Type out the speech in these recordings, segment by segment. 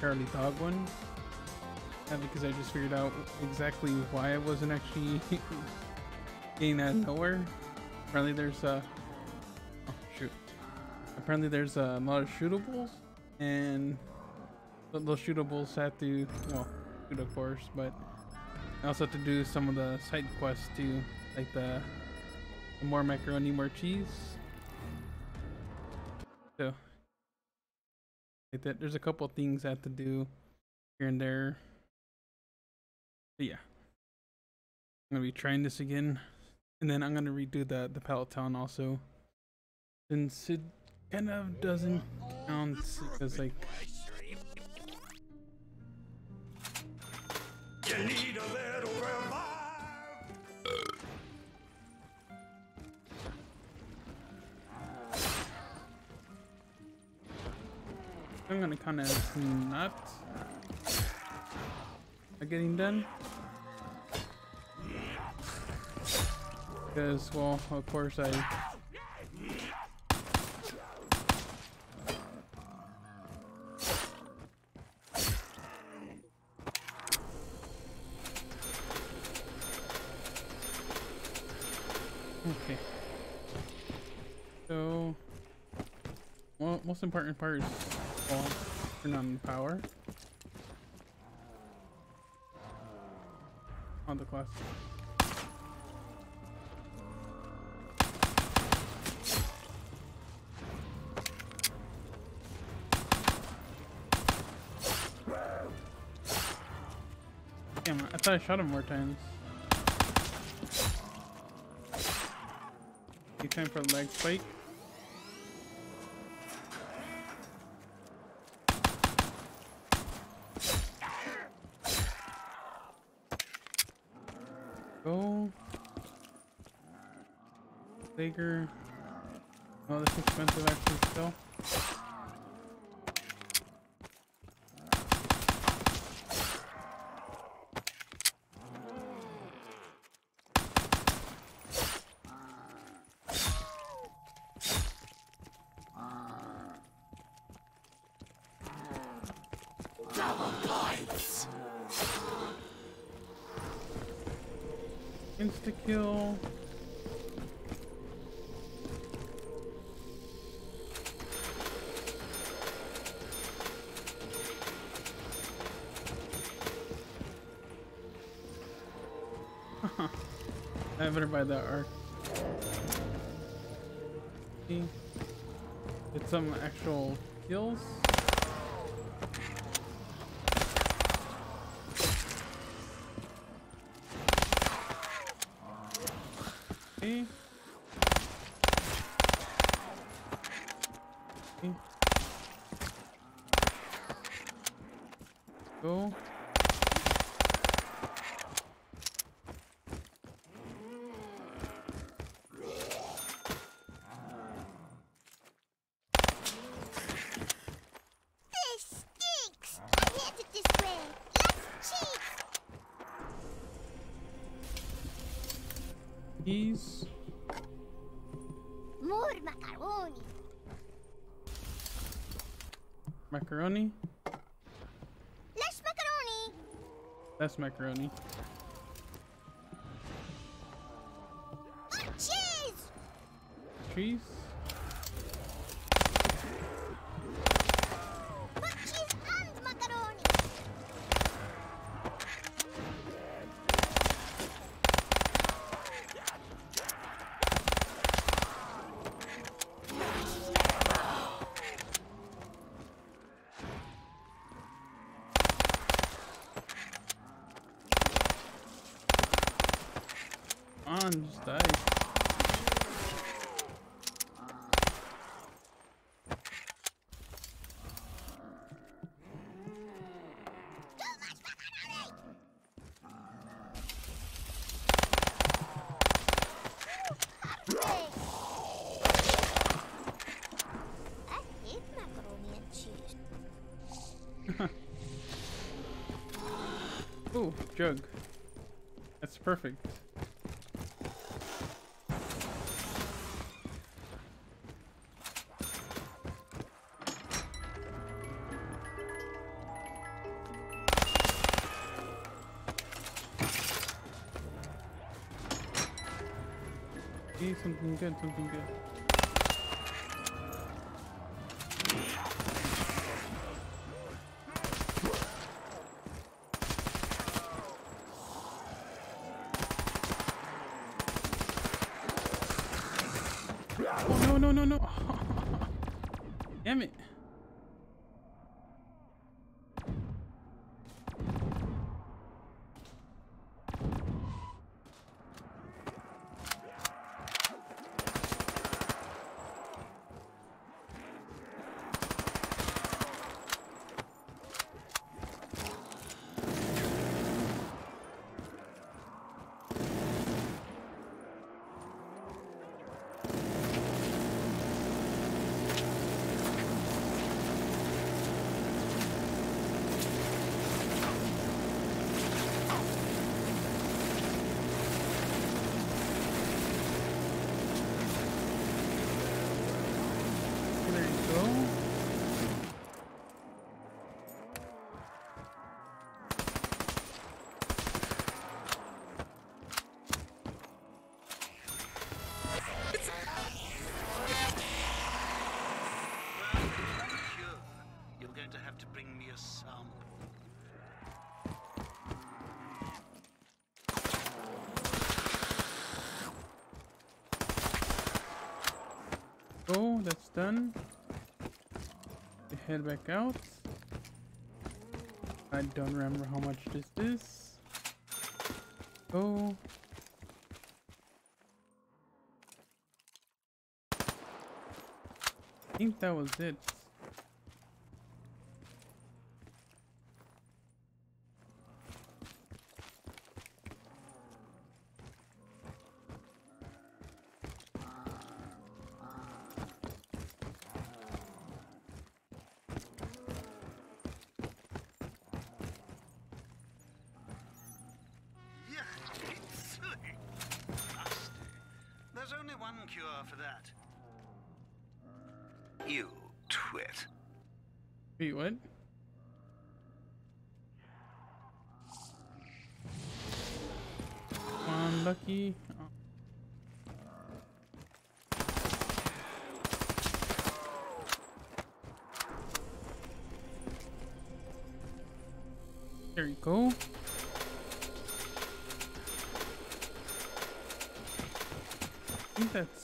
Cowardly Dog one. Uh, because I just figured out exactly why I wasn't actually getting of nowhere. Apparently there's a... Oh, shoot. Apparently there's a lot of shootables, and those shootables have to, well, shoot of course, but I also have to do some of the side quests too, like the, the more macaroni, more cheese. So, like that, there's a couple things I have to do here and there. But yeah, I'm gonna be trying this again, and then I'm gonna redo the the pallet town also, since it kind of doesn't count because like. You need a little I'm gonna kind of not getting done. Because, well, of course I... Okay. So, well, most important part is well, turn on power. On the. Damn, I thought I shot him more times. You time for leg spike. Bigger. Oh, this is expensive actually Better buy that arc. Get some actual kills. Okay. Okay. Go. Macaroni. Less macaroni. That's macaroni. Cheese! Cheese. jug. That's perfect. Need something good, something good. No no no no! Damn it! There you go. Sure. You're going to have to bring me a sample. Oh, that's done. We head back out. I don't remember how much this is. Oh. I think that was it.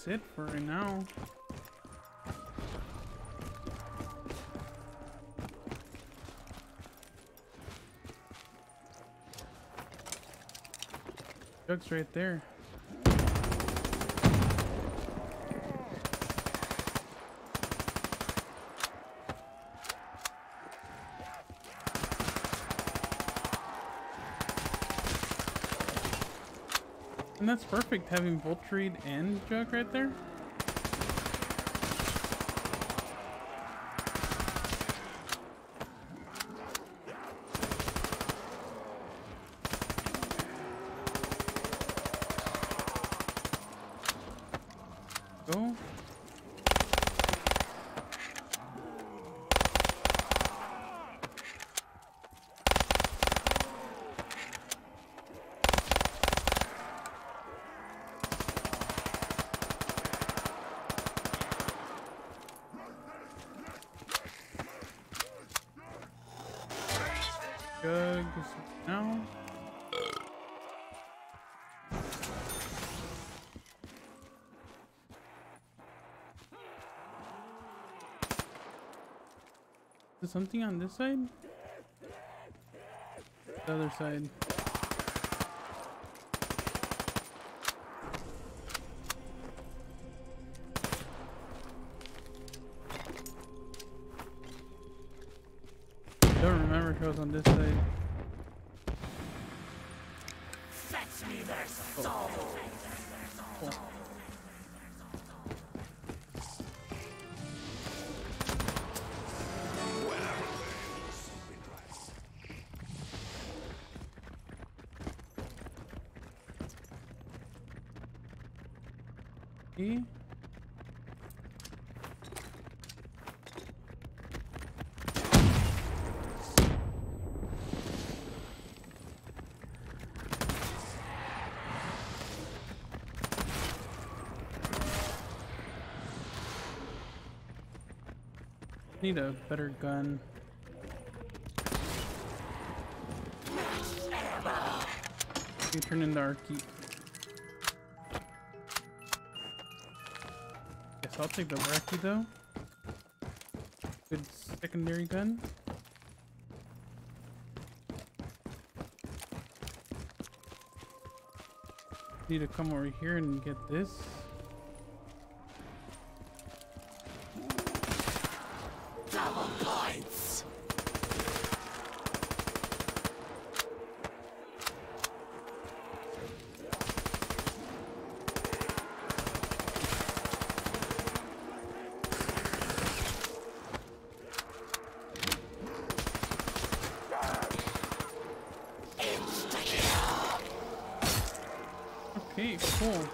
That's it for now. Jug's right there. And that's perfect, having Voltreed and Jug right there. Go. Jug is now. Is something on this side? The other side. maybe? Need a better gun. You turn into our keep. I'll take the Wacky though. Good secondary gun. Need to come over here and get this. Okay, cool.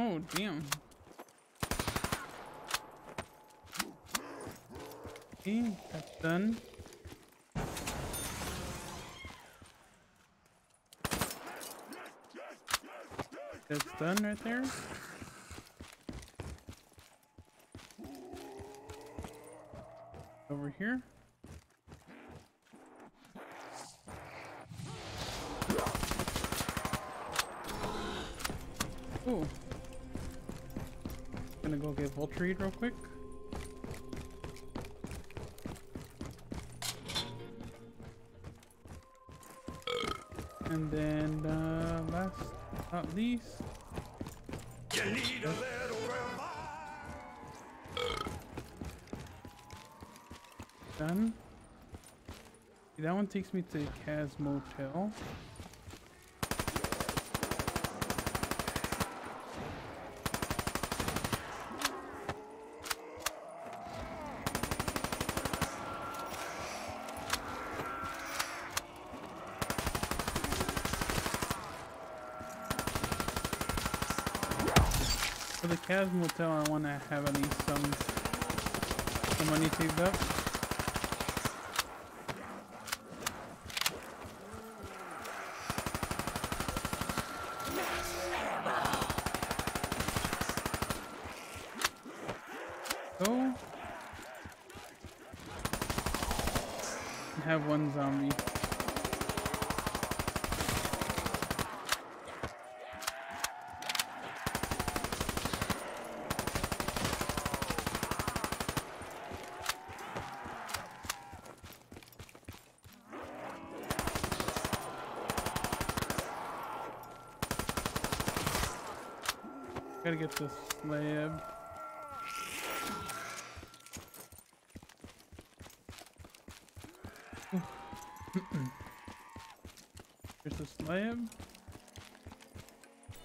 Oh, damn. Okay, that's done. That's done right there. Over here. Ooh. Gonna go get Voltreed real quick. That one takes me to Kaz Motel. For the Kaz Motel, I want to have at least some, some money saved up. So, have one zombie. Gotta get this slab.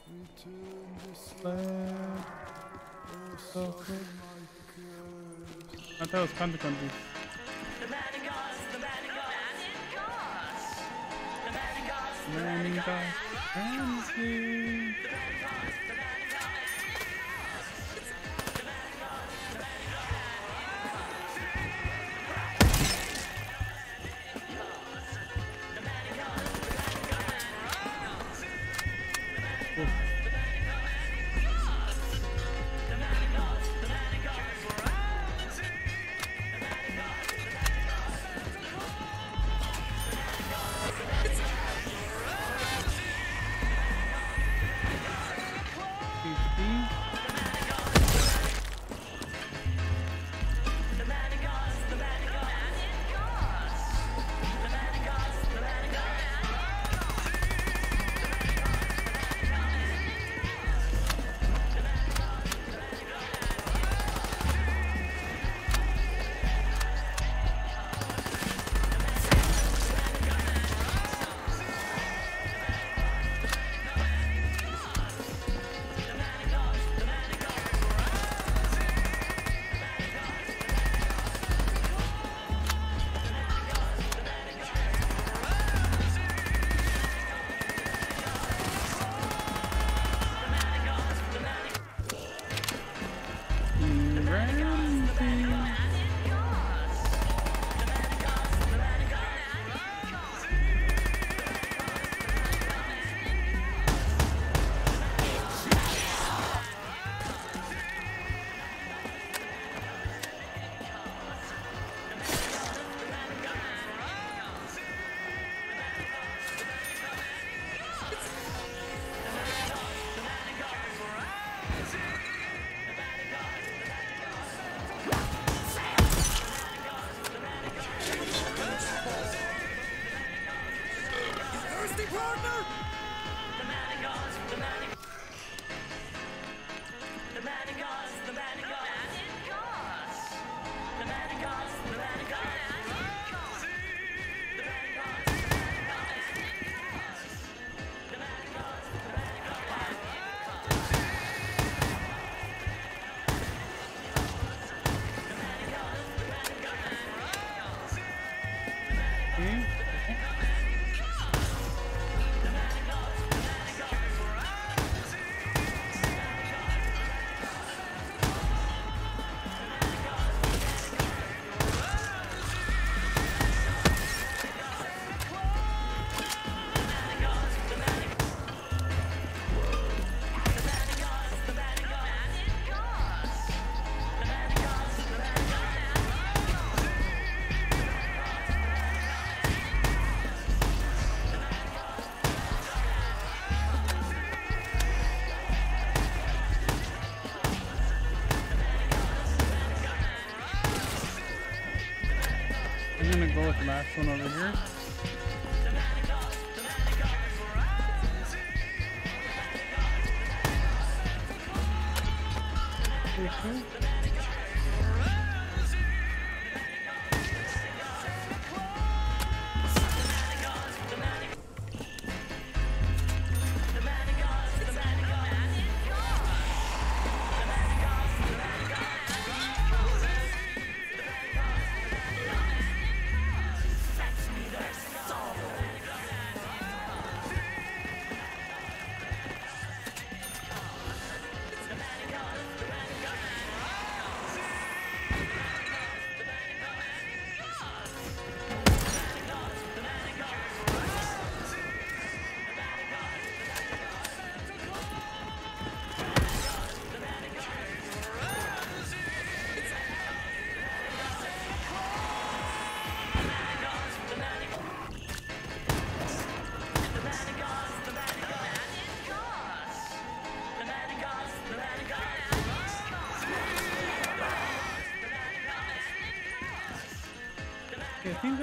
Here's the slab. Slab. So quick. I thought it was guy. Ramsey. Oof.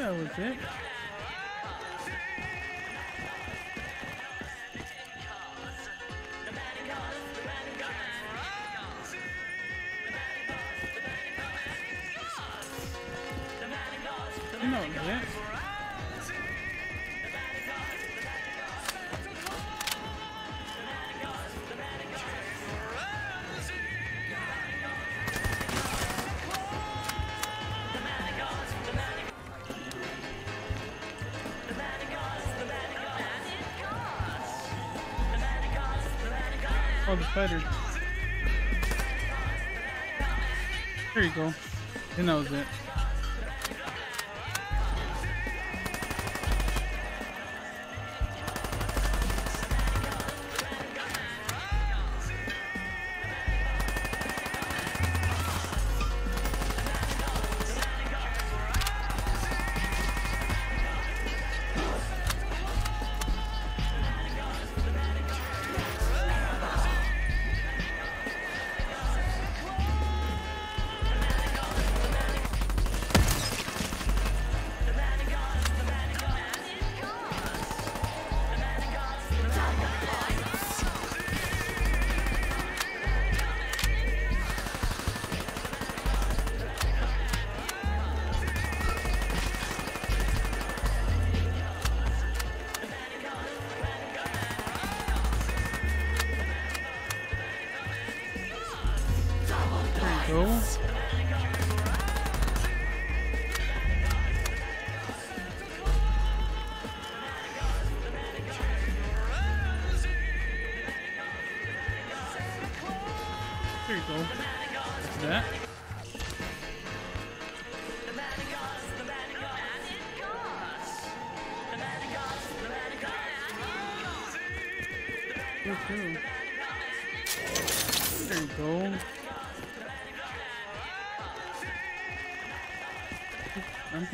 that was it. There you go. And that was it.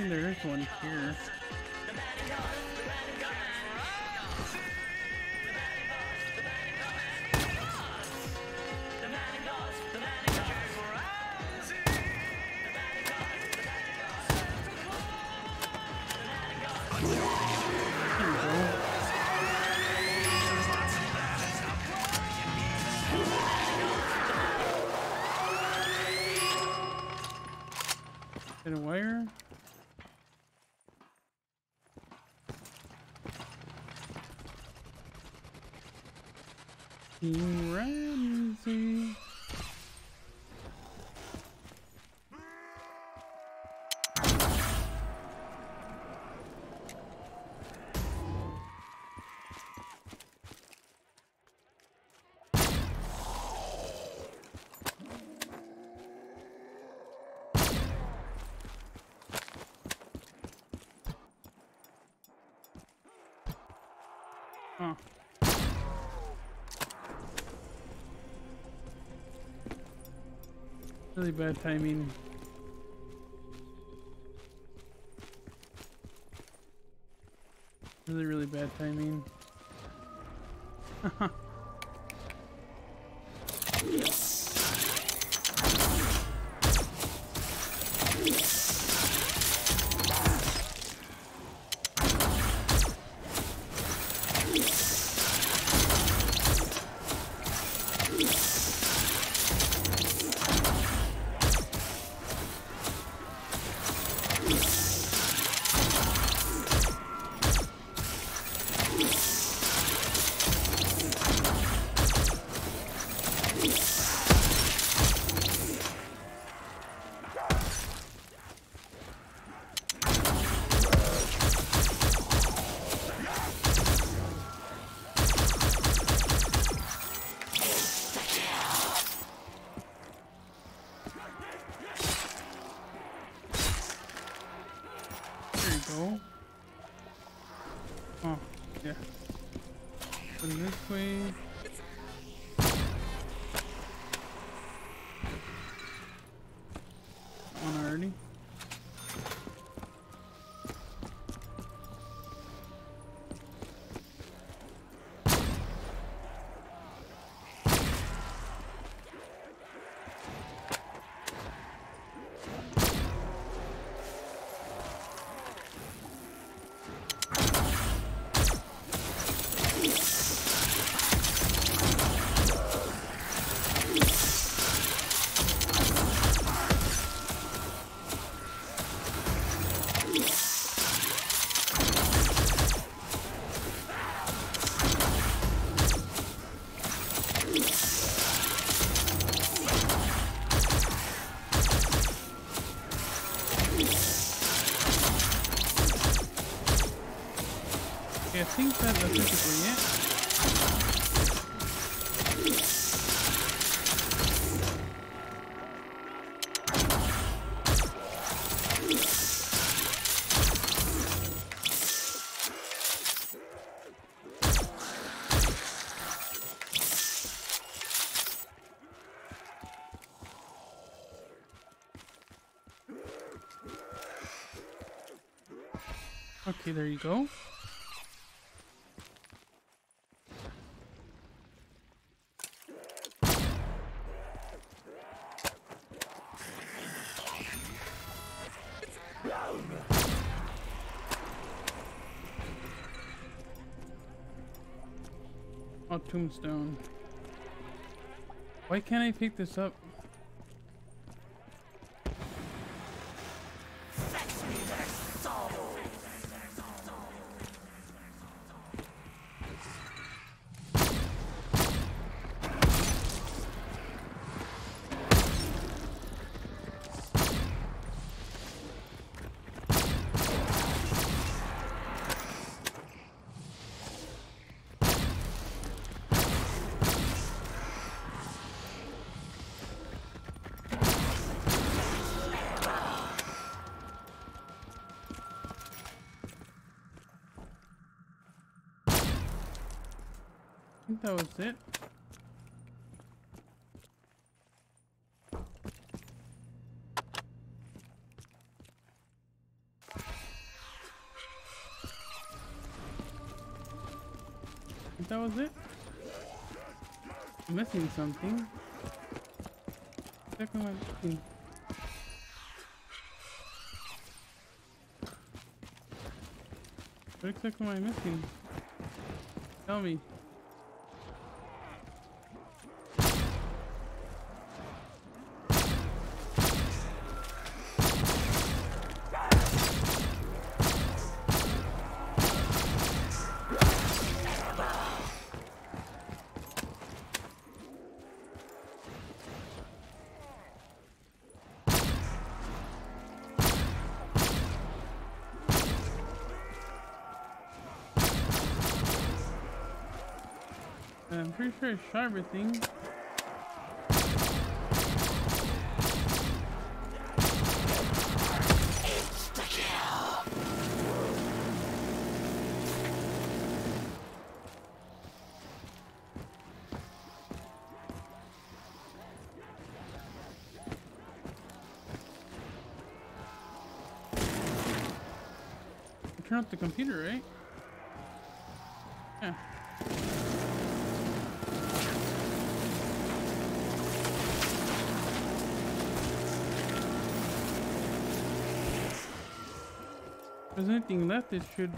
There is one. Huh. Really bad timing. Really, really bad timing. Okay, there you go. Oh, tombstone. Why can't I pick this up? That was it. That was it. I'm missing something. I'm missing. What exactly am I missing? Tell me. Pretty sure everything. Turn off the computer, right? Left, it should.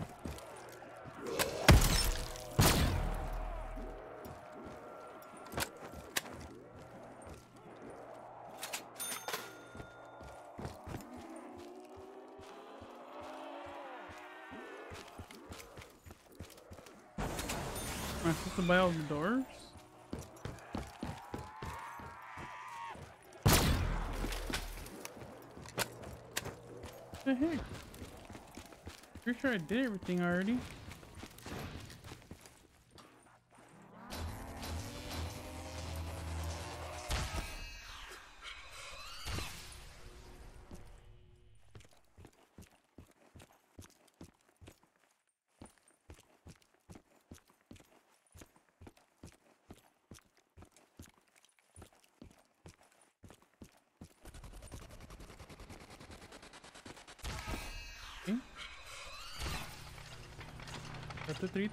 Am I supposed to buy all the doors? What the heck? Pretty sure I did everything already.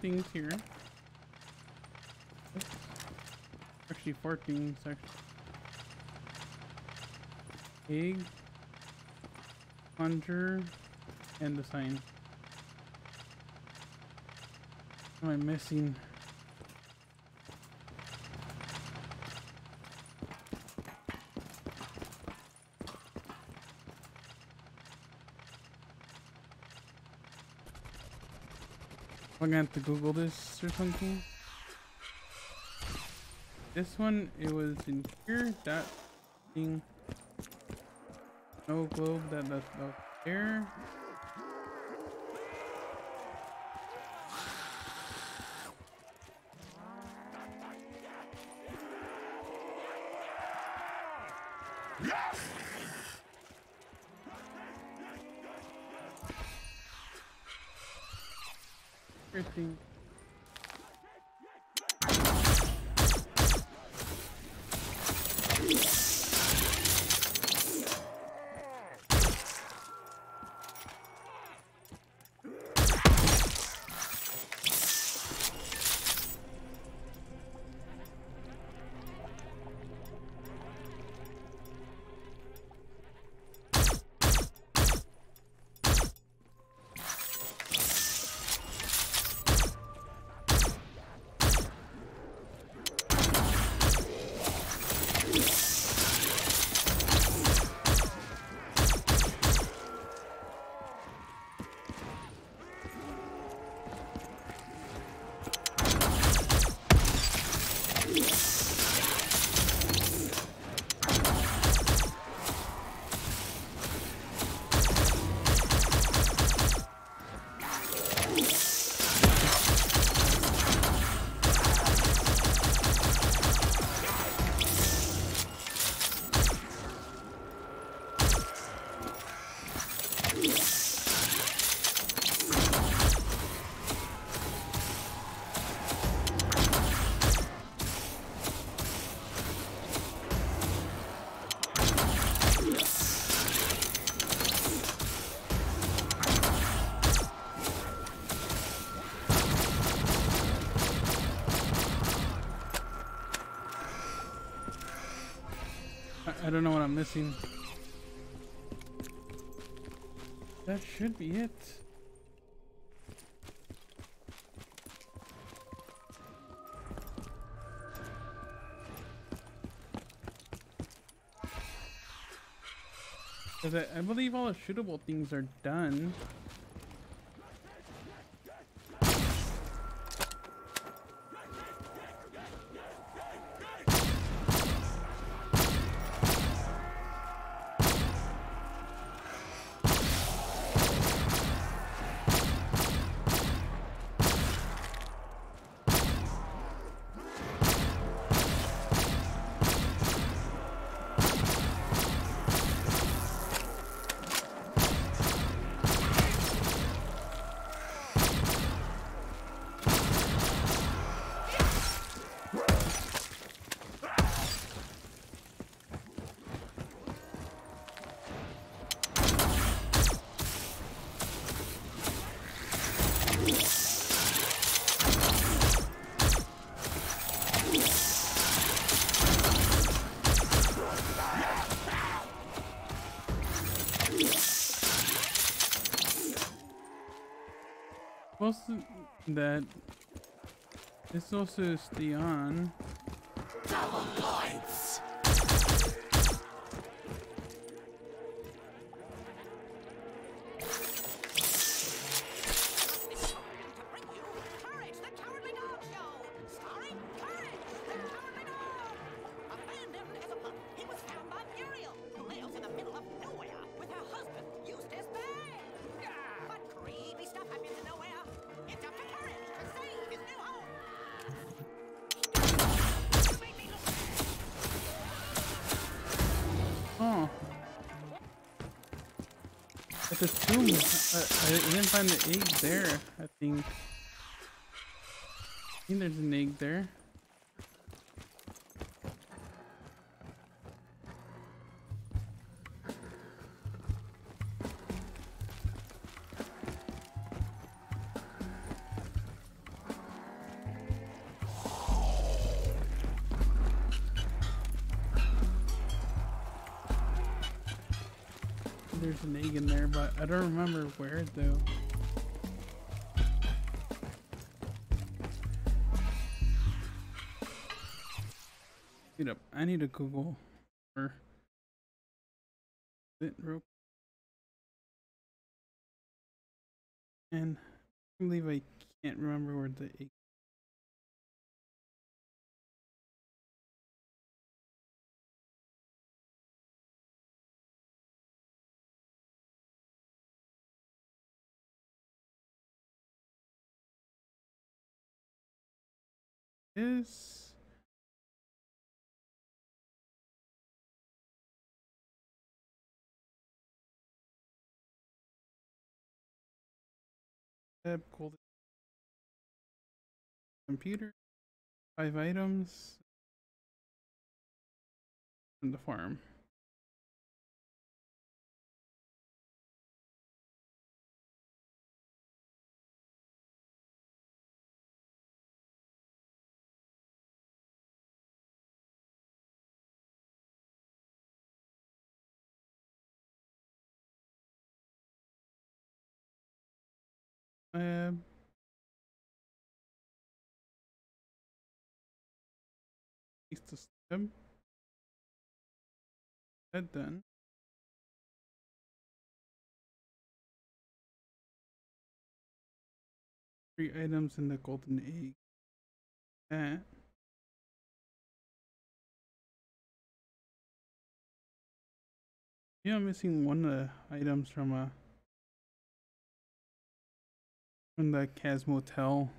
Things here. Actually, four things. Actually. Egg, plunger, and the sign. What am I missing? I'm gonna have to Google this or something. This one, it was in here. That thing. No globe. That that's up there. Everything. Don't know what I'm missing. That should be it. I, I believe all the shootable things are done. That it's supposed to the tomb, I, I didn't find the egg there. I think. I think there's an egg there. Remember where though. Get. I need to Google is. Tab cold computer. Five items. And the farm. Um, needs to stem. That done. Three items in the golden egg. That. Yeah, I'm missing one of the items from uh from the Cas Motel.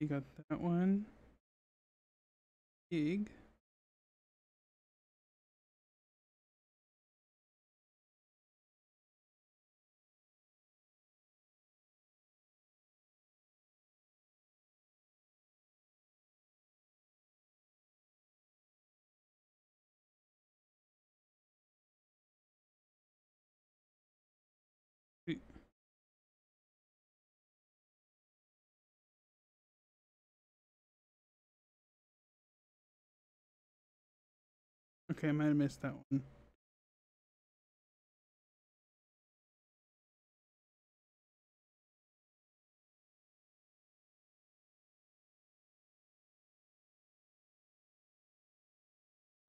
You got that one. Pig. Okay, I might have missed that one.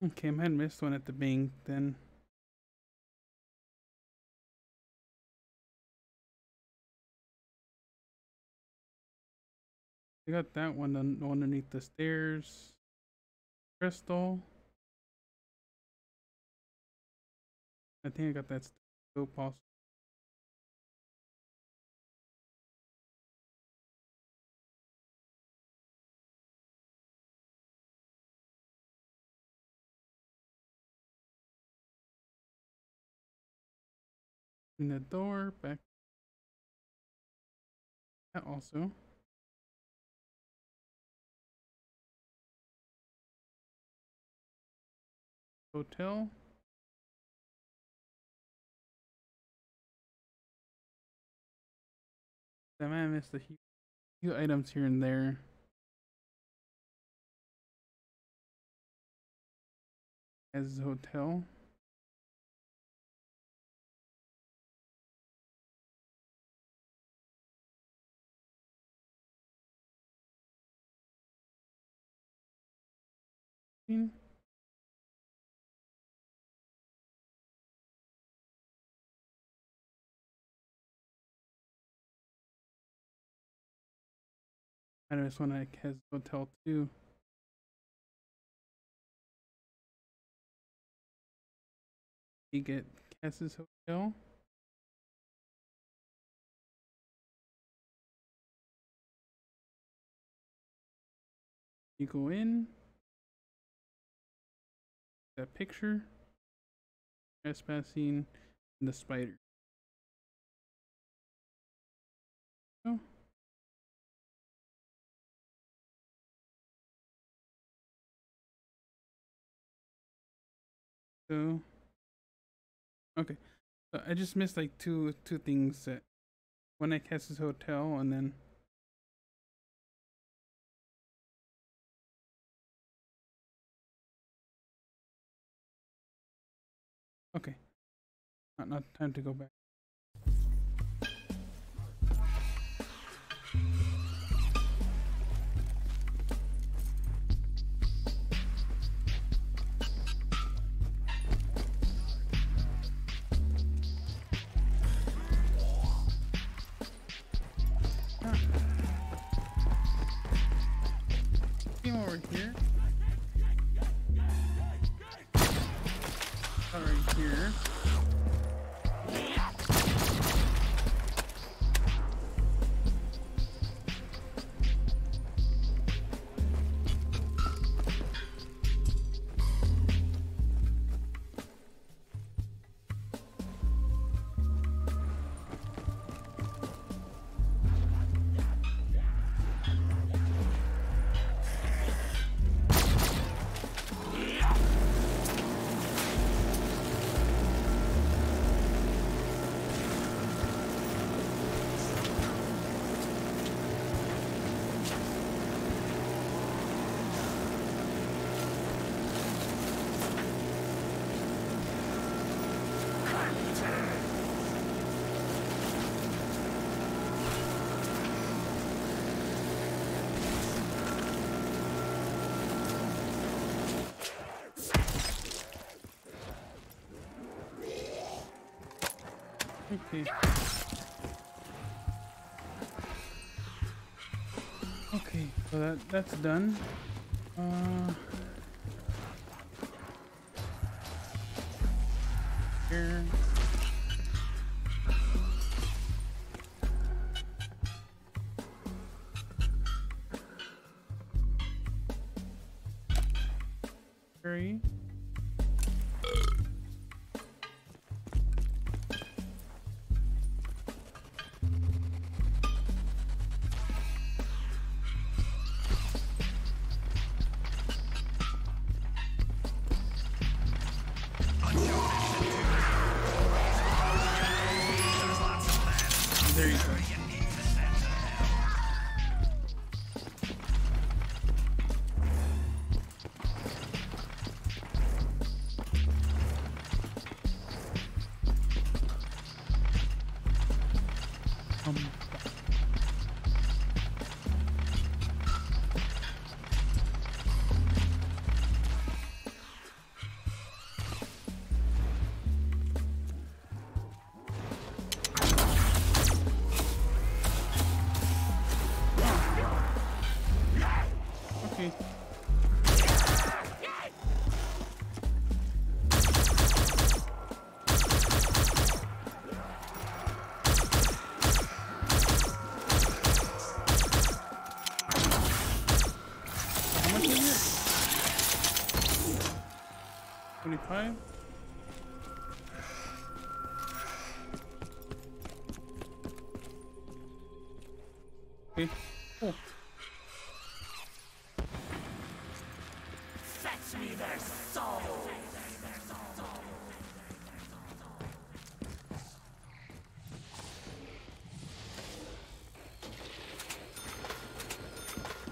Okay, I might have missed one at the bank then. I got that one underneath the stairs. Crystal. I think I got that still possible. In the door, back. That also. Hotel. I might have missed a few, items here and there. Kez Hotel. Hmm. I just want to Kez Hotel too. You get Kez's Hotel. You go in. That picture. Trespassing. The spider. So okay, so I just missed like two two things that when I cast his hotel and then okay, not not time to go back. Came over here. Right here. That that's done.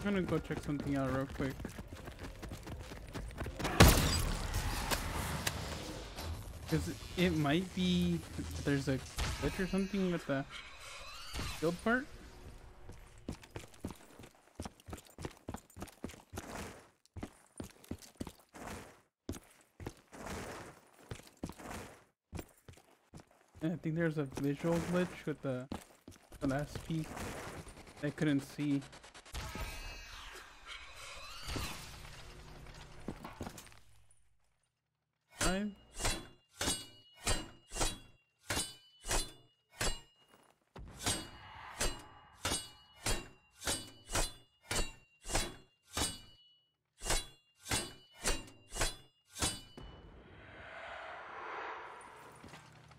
Gonna go check something out real quick. Because it might be there's a glitch or something with the build part. I think there's a visual glitch with the, the last piece I couldn't see. Five.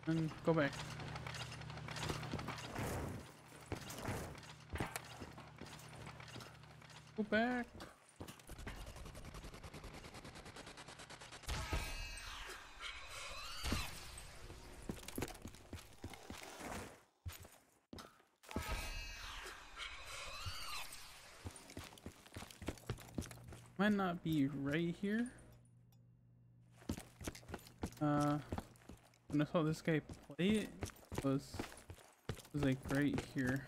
And go back. Go back. Might not be right here. Uh, when I saw this guy play it, it was it was like right here.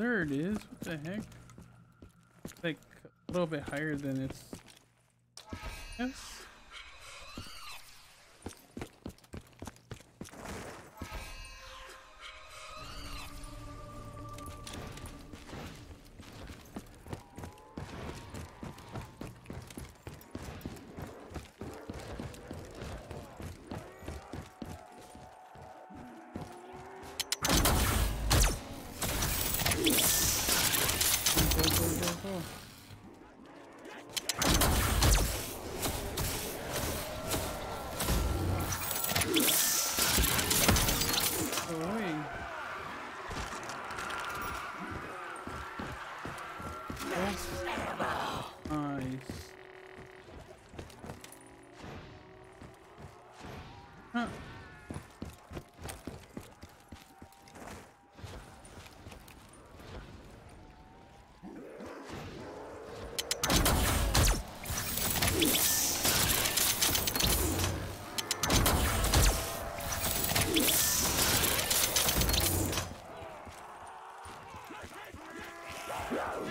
There it is. What the heck? It's like a little bit higher than it's. Yes.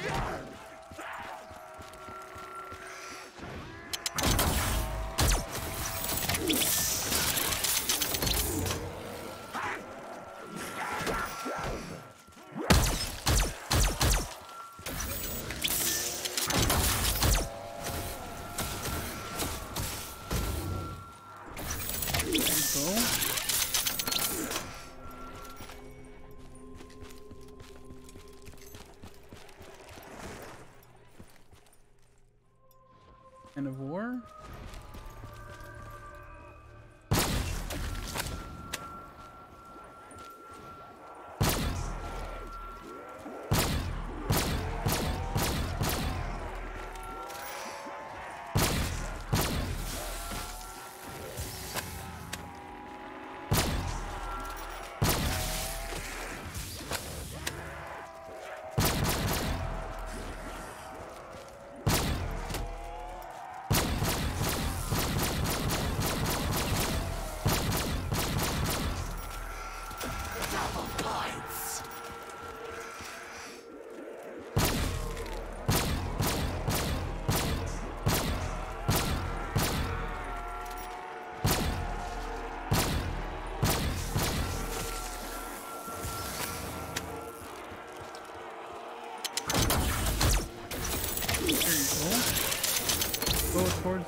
There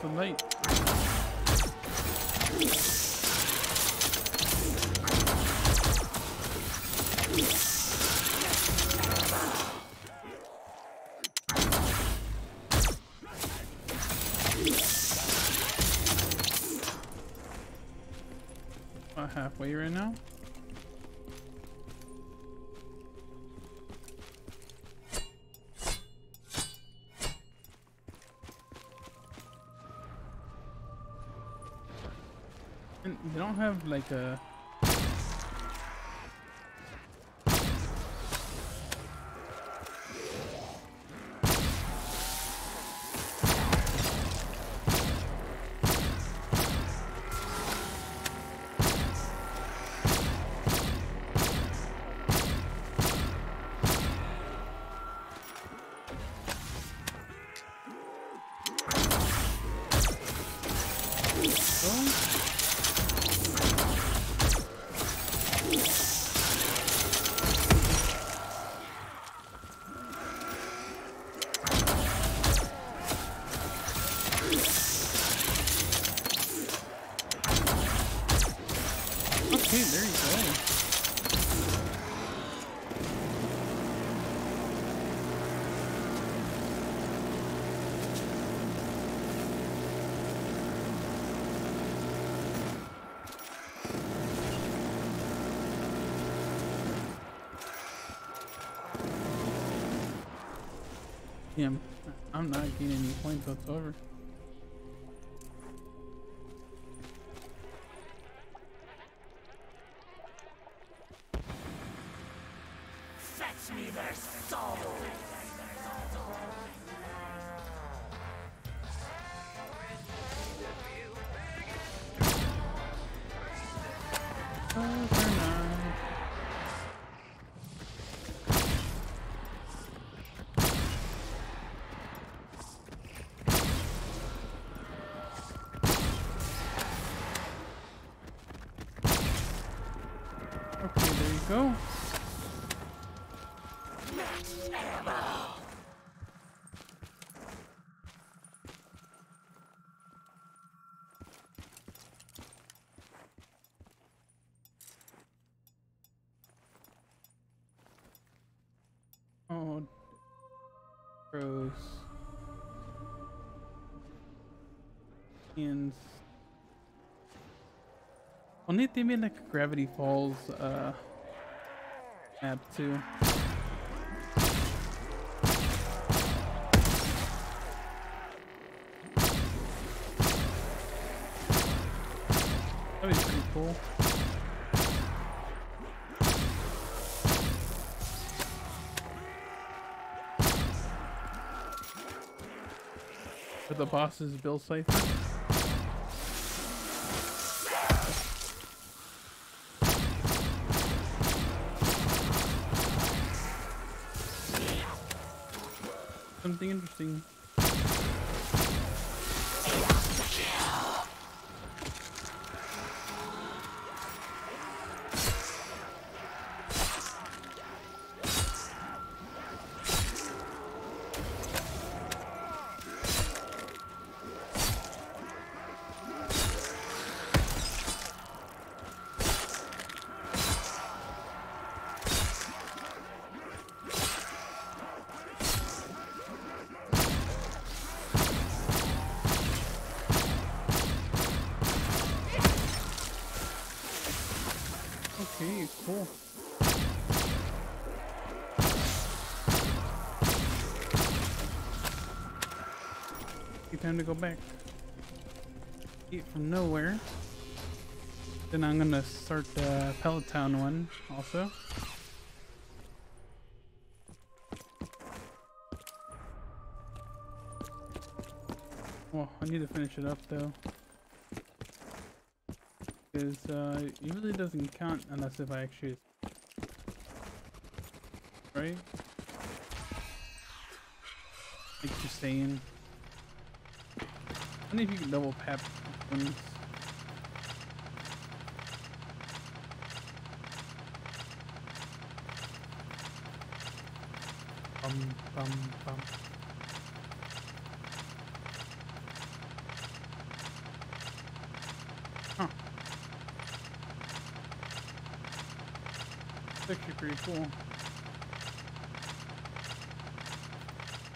for me. About halfway right now. Don't have like a Yeah, I'm- not getting any points whatsoever. Gross. And they made like a Gravity Falls uh map too. But the boss is Bill Cipher. Time to go back. Eat from nowhere. Then I'm gonna start the Peloton one also. Well, I need to finish it up though. Because uh, it really doesn't count unless if I actually... Right? Like just saying. I don't if you can double tap things. Bum bum bum. Huh. It's actually pretty cool.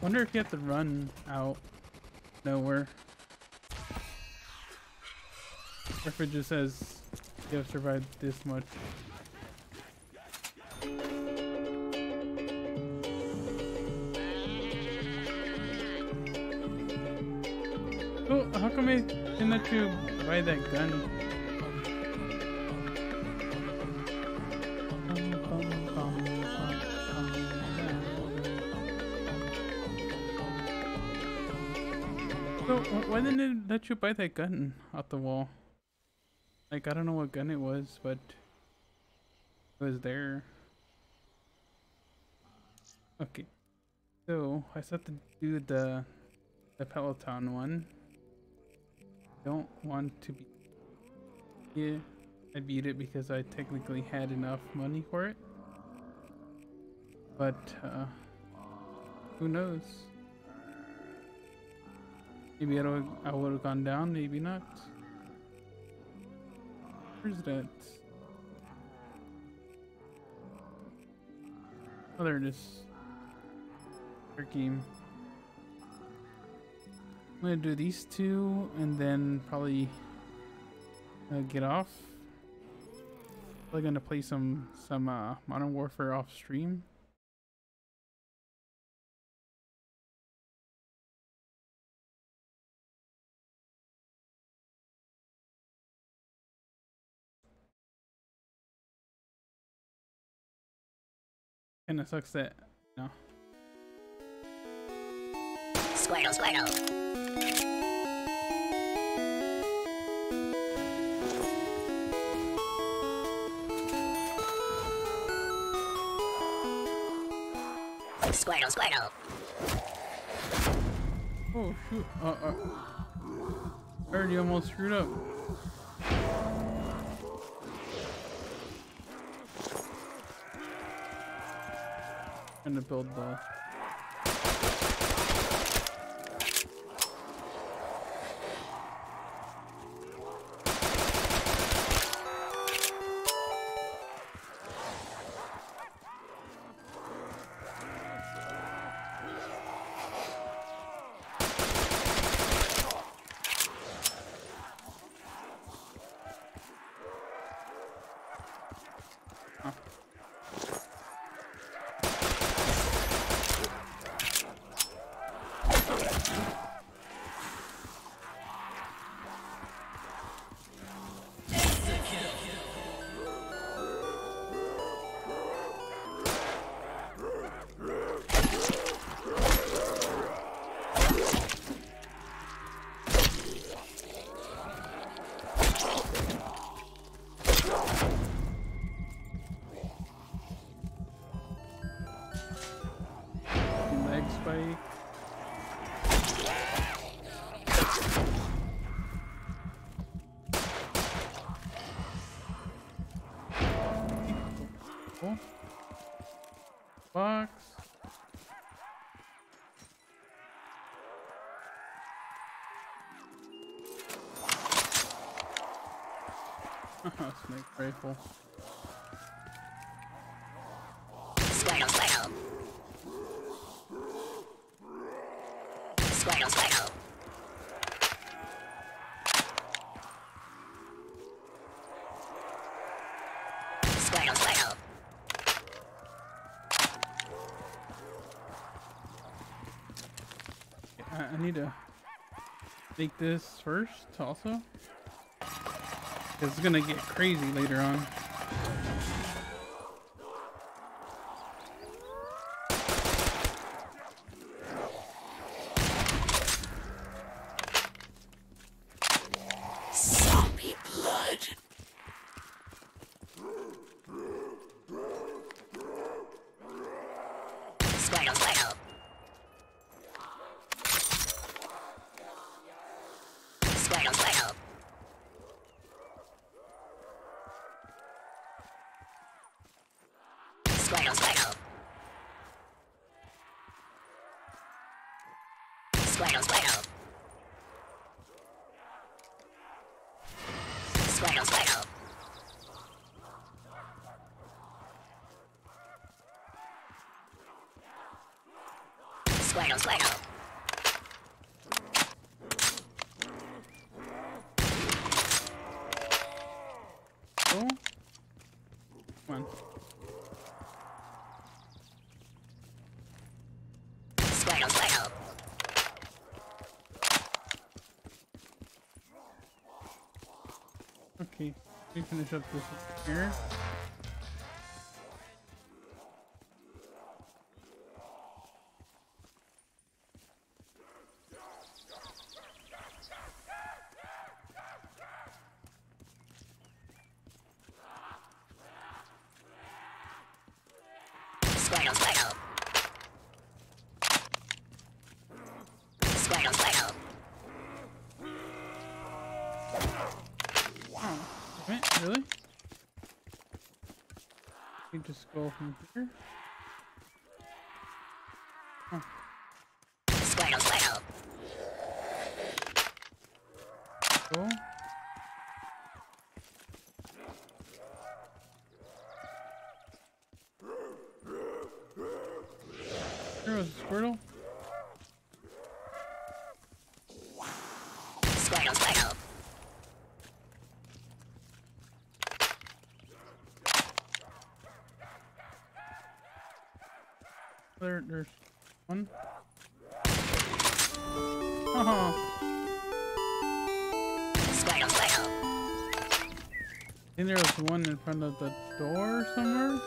Wonder if you have to run out nowhere. If it just says you have survived this much. Oh, how come I didn't let you buy that gun? So, why didn't it let you buy that gun out the wall? Like, I don't know what gun it was, but it was there. Okay. So, I still have to do the, the Peloton one. Don't want to be... Yeah, I beat it because I technically had enough money for it. But, uh, who knows? Maybe I would I would have gone down, maybe not. That? Oh, there it is. Game. I'm gonna do these two and then probably uh, get off. Probably gonna play some some uh, Modern Warfare off stream. Kinda sucks that no. Squirtle, Squirtle. Squirtle, Squirtle. Oh shoot! Uh, uh. I already almost screwed up. Trying to build the. Snake rifle. Squirtle, Squirtle. Squirtle, Squirtle. Squirtle, Squirtle. I, I need to make this first also. It's gonna get crazy later on. Zombie blood. Squirtle, Squirtle. Squirtle, Squirtle. Squirtle, Squirtle. Squirtle, Squirtle. Squirtle, Squirtle. Squirtle, Squirtle. go. Come on. Squirtle, squirtle. Okay, we finish up this here. Squirtle, squirtle. Squirtle, squirtle. Wait, really? We just go from here. Squirtle, squirtle. Here was. Squirtle, squirtle. There, there's one. Oh, Squirtle, squirtle. I think there was one in front of the door somewhere.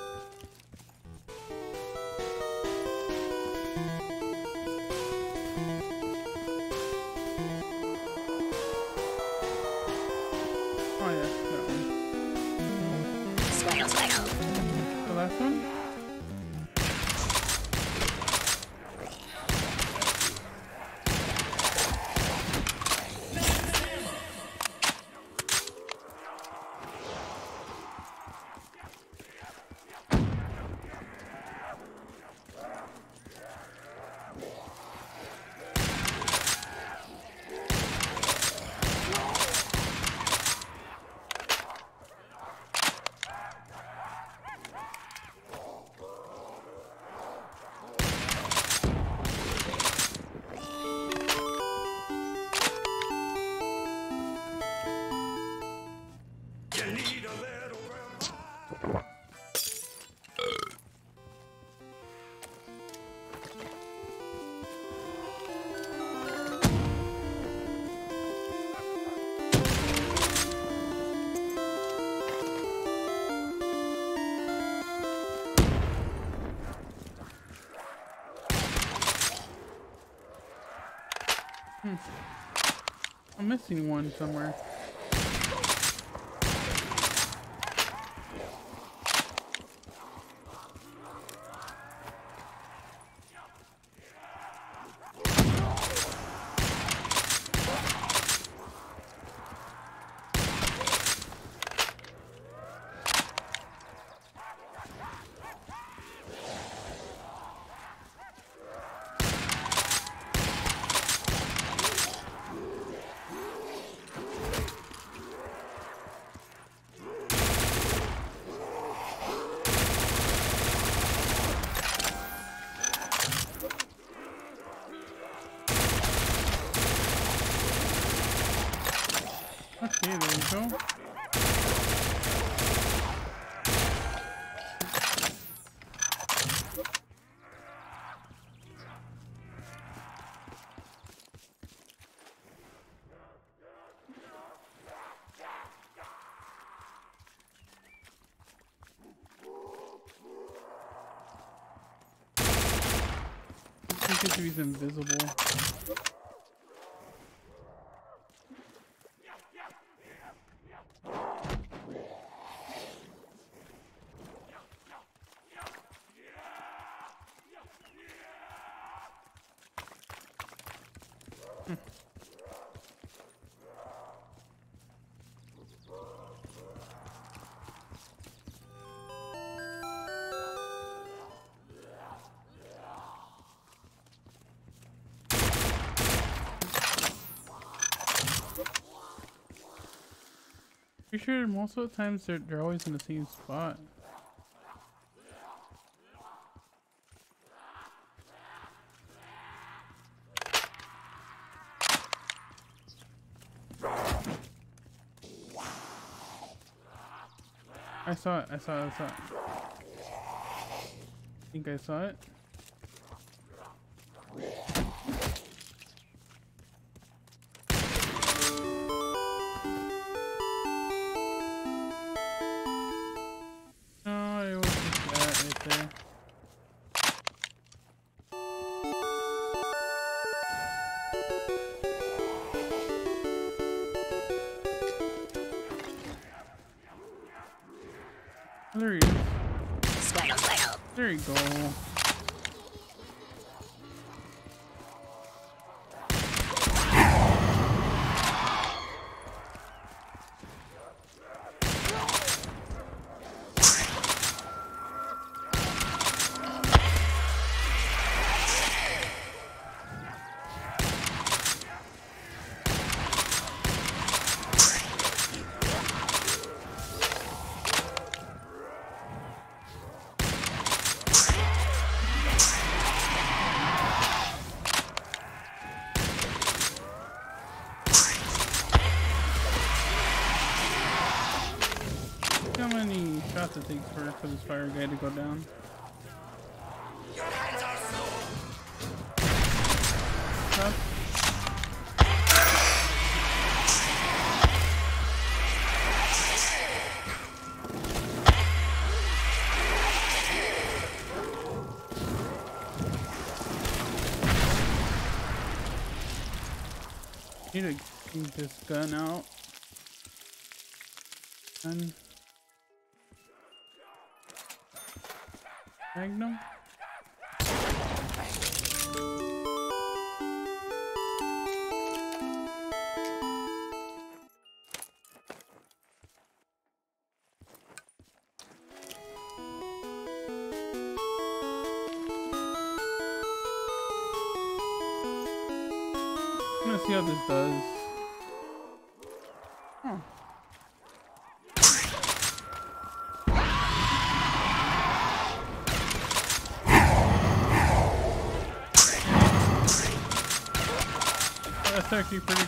One somewhere. Okay, there we go. Think he's invisible. Pretty sure most of the times they're, they're always in the same spot. I saw it. I saw it. I saw it. I think I saw it. There you go. This fire guy to go down. Need to keep this gun out. And actually pretty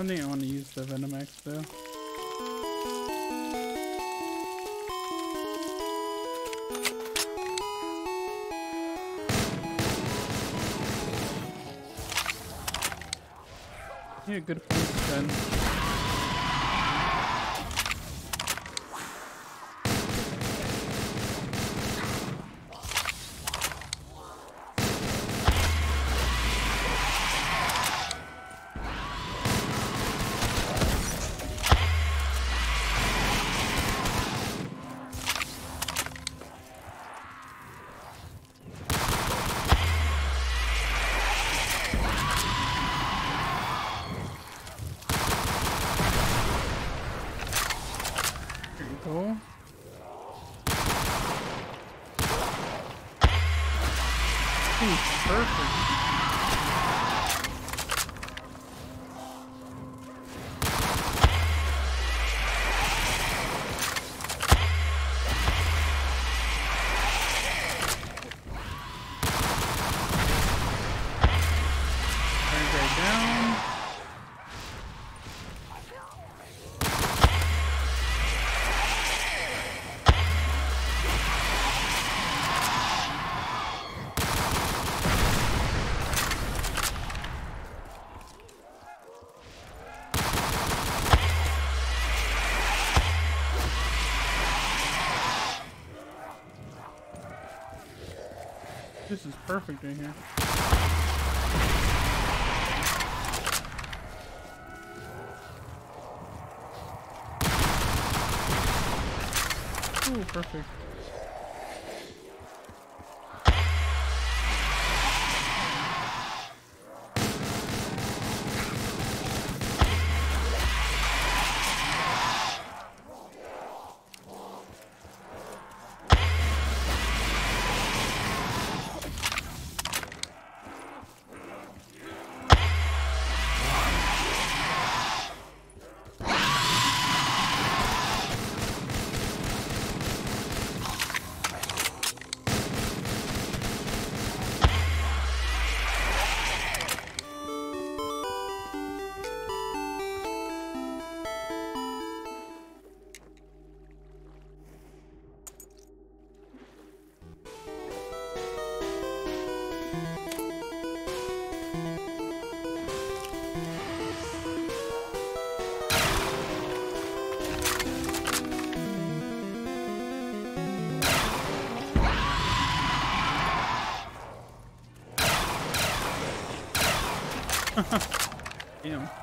don't think I want to use the Venom X though. Yeah, good point then. This is perfect right here. Ooh, perfect. Damn.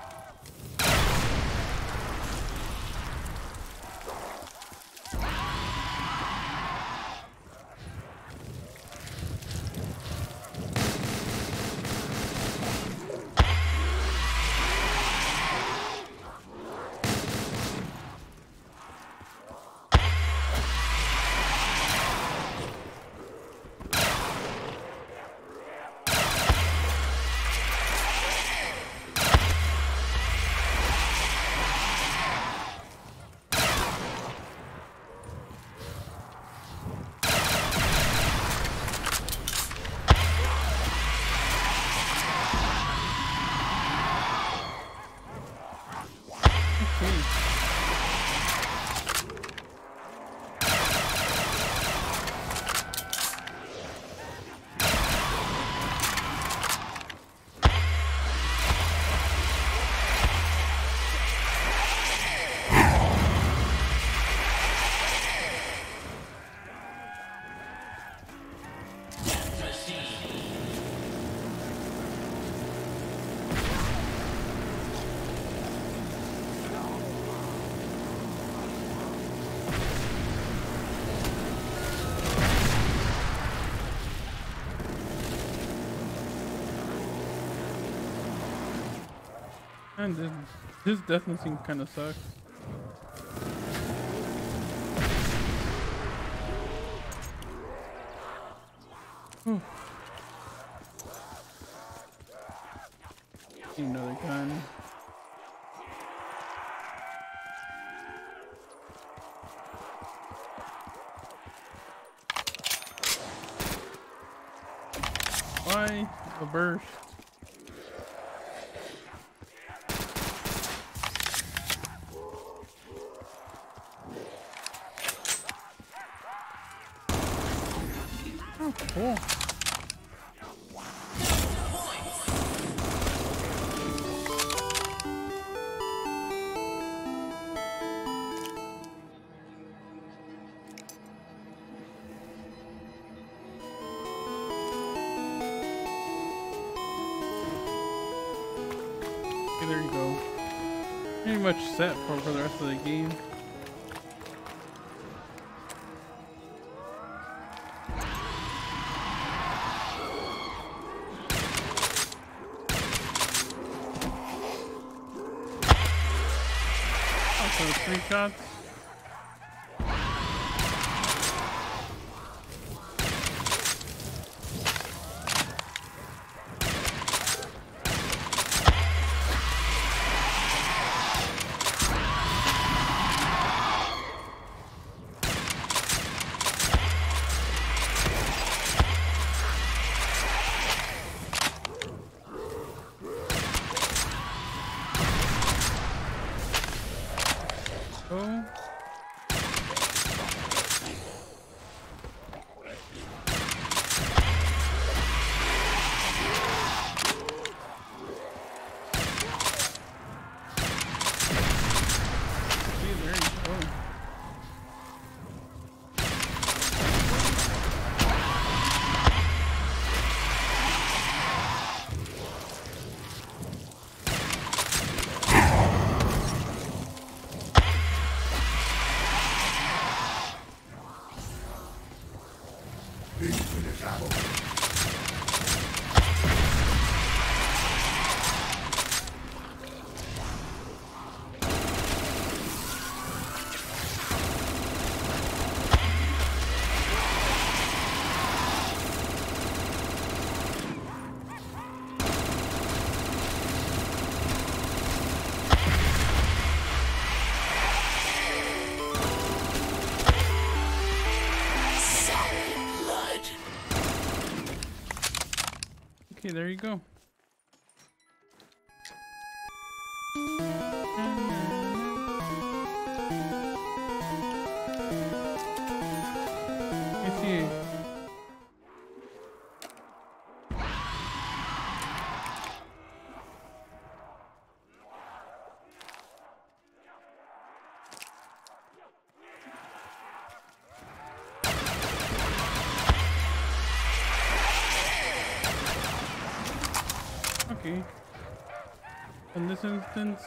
This, this machine kind of sucks. Whew. Another gun. Why a burst? Oh, Okay, there you go. Pretty much set for, for the rest of the game. Okay, there you go. In this instance,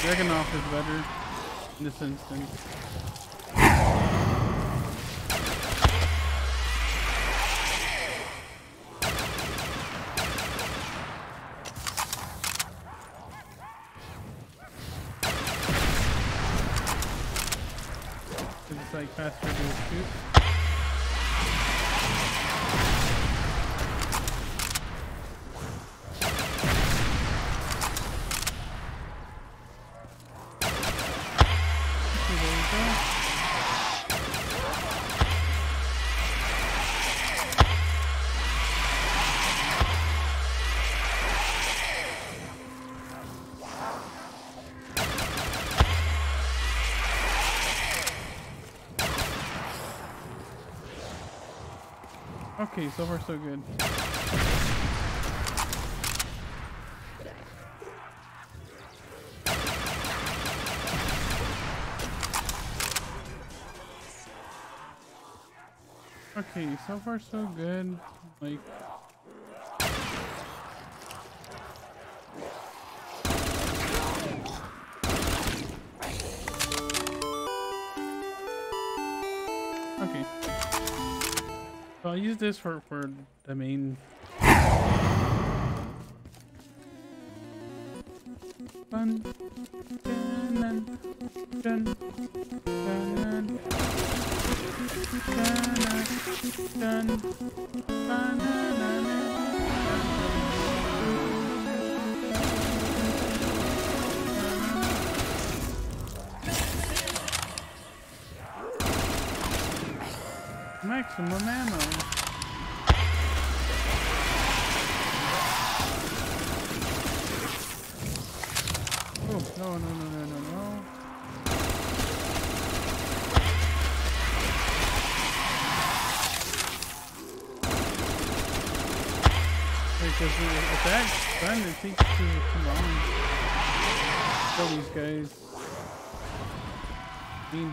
Dragunov is better in this instance. It's like faster to shoot. Okay, so far so good. Okay, so far so good. Like use this for for the main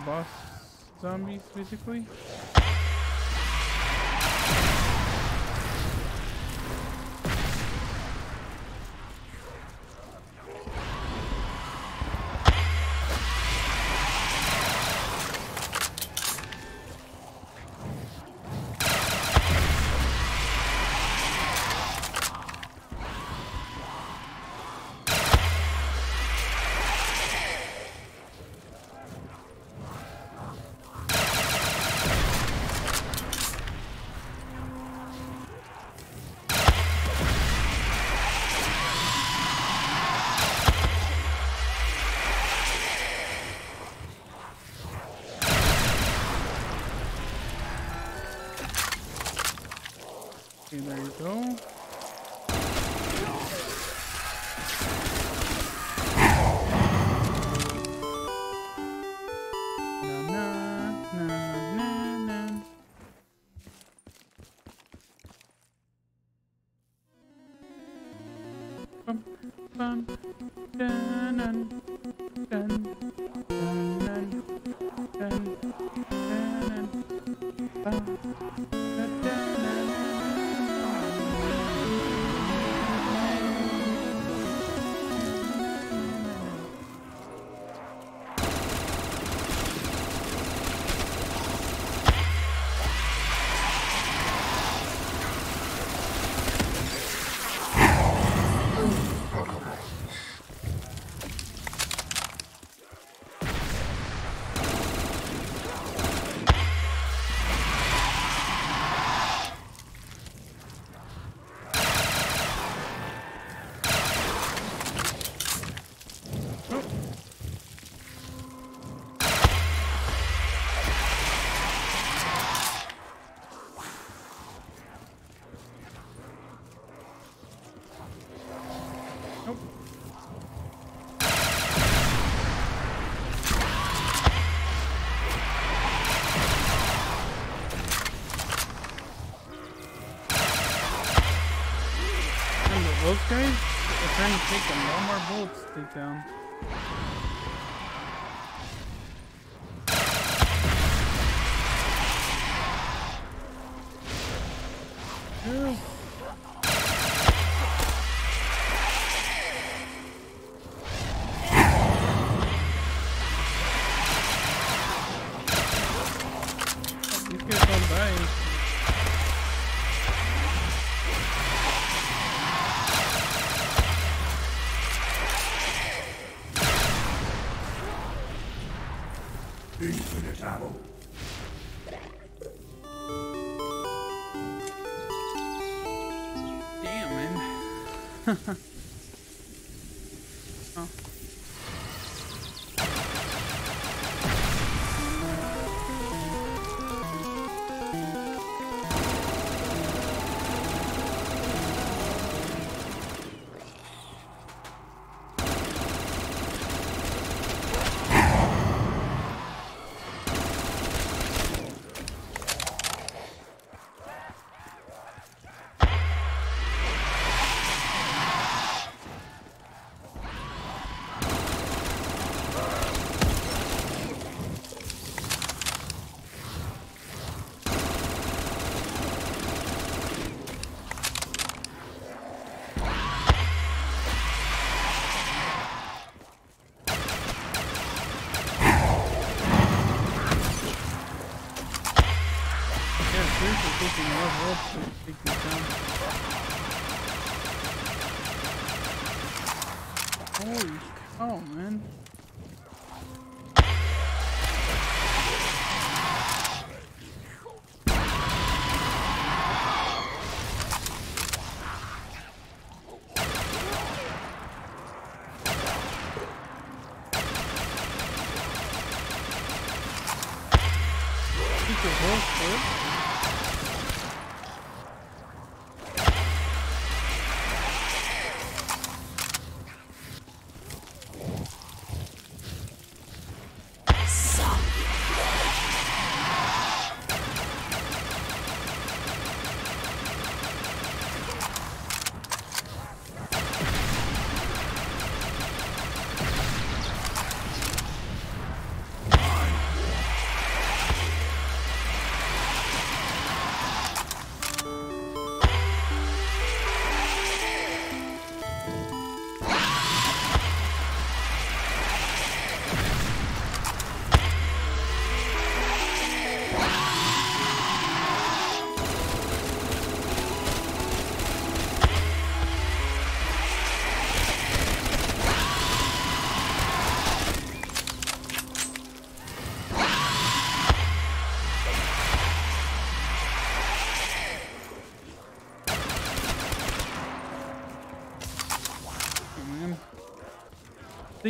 boss zombies, basically. Bye. down. travel. Damn, man.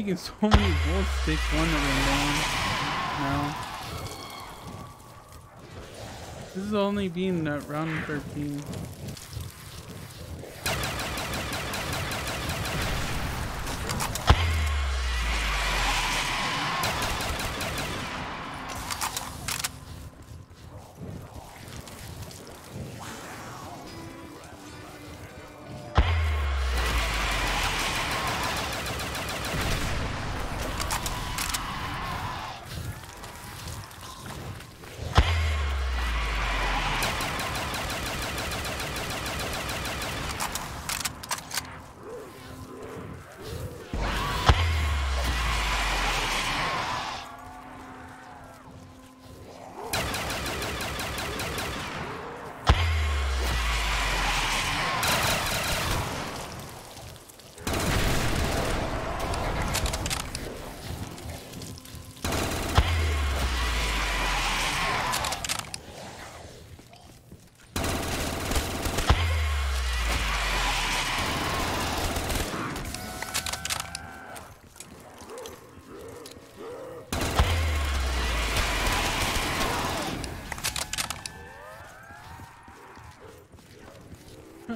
taking so many bullets to take one of them down now. This is only being at round 13.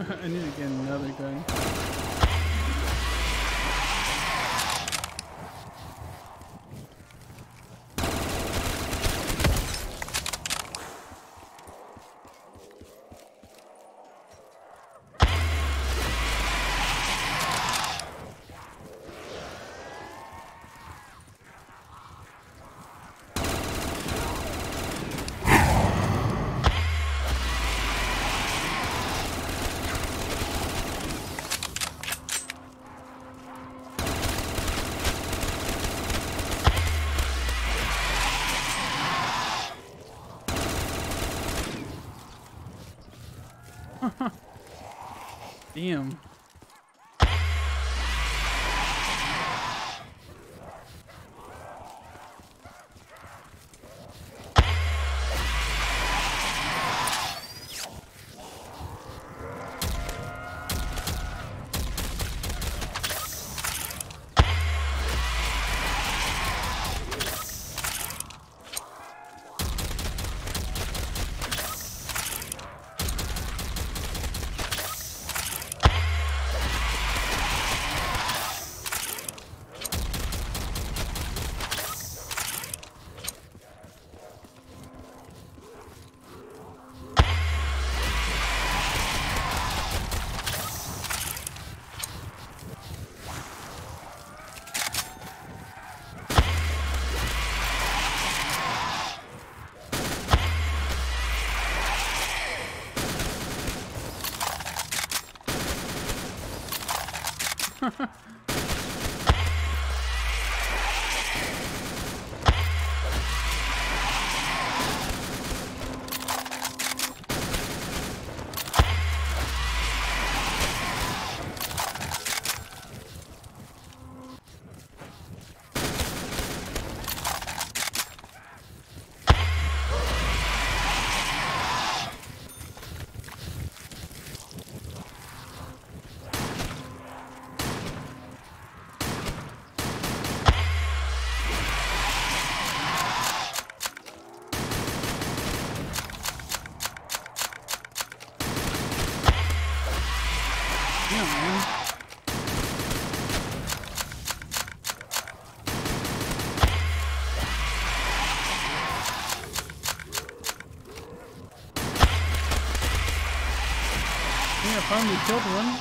I need to get another gun. Damn. I think I finally